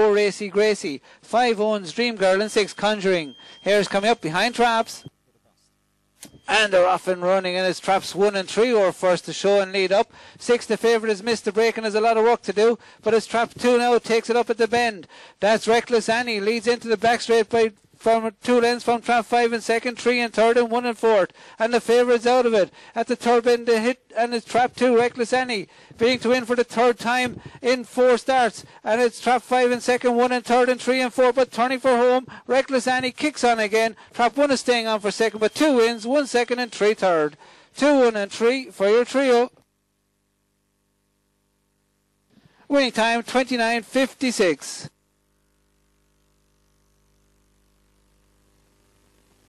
Four Racie Gracie. Five Eoins Dream Girl and six Conjuring. Here's coming up behind traps. And they're off and running, and it's traps one and three or first to show and lead up. Six, the favourite is Mr. Break and has a lot of work to do, but it's trap two now, takes it up at the bend. That's Reckless Annie, leads into the back straight by from two lengths from trap five and second, three and third, and one and fourth. And the favourite's out of it. At the third bend, the hit and it's trap two, Reckless Annie, being to win for the third time in four starts. And it's trap five and second, one and third, and three and four. But turning for home, Reckless Annie kicks on again. Trap one is staying on for second, but two wins, one second, and three third. Two, one, and three for your trio. Winning time 29.56.